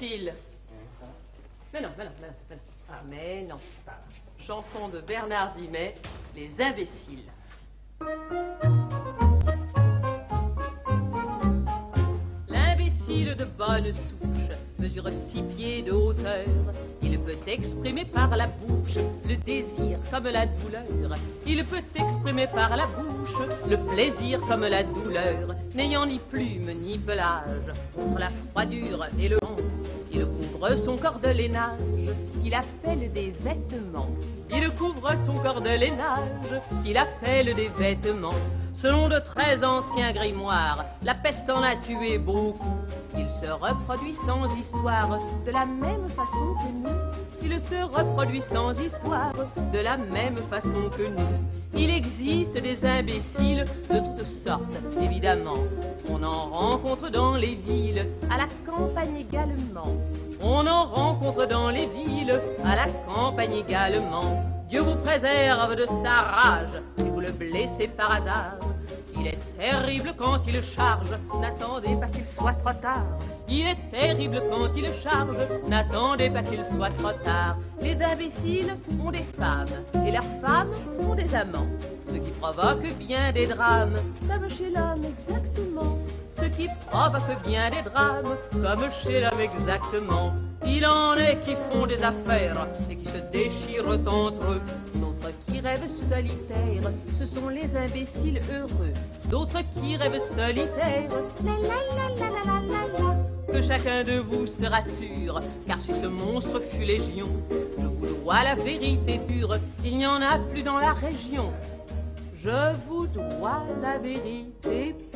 Mais non, mais non, mais non. Ah, mais non. Chanson de Bernard Dimet, Les imbéciles. L'imbécile de bonne souche mesure six pieds de hauteur. Il peut exprimer par la bouche le désir comme la douleur. Il peut exprimer par la bouche le plaisir comme la douleur. N'ayant ni plume ni pelage, contre la froidure et le vent, il couvre son corps de lainage qu'il appelle des vêtements. Il couvre son corps de lainage qu'il appelle des vêtements. Selon de très anciens grimoires, la peste en a tué beaucoup. Il se reproduit sans histoire, de la même façon que nous. Il se reproduit sans histoire, de la même façon que nous. Il existe des imbéciles de toutes sortes, évidemment. On en rencontre dans les villes, à la campagne également. On en rencontre dans les villes, à la campagne également. Dieu vous préserve de sa rage si vous le blessez par hasard. Il est terrible quand il charge, n'attendez pas qu'il soit trop tard. Il est terrible quand il charge, n'attendez pas qu'il soit trop tard. Les imbéciles ont des femmes, et leurs femmes ont des amants. Ce qui provoque bien des drames, comme chez l'homme exactement. Ce qui provoque bien des drames, comme chez l'homme exactement. Il en est qui font des affaires et qui se déchirent entre eux. D'autres qui rêvent solitaires, ce sont les imbéciles heureux, d'autres qui rêvent solitaires. Que chacun de vous se rassure, car chez ce monstre fut légion. Je vous dois la vérité dure, il n'y en a plus dans la région. Je vous dois la vérité pure.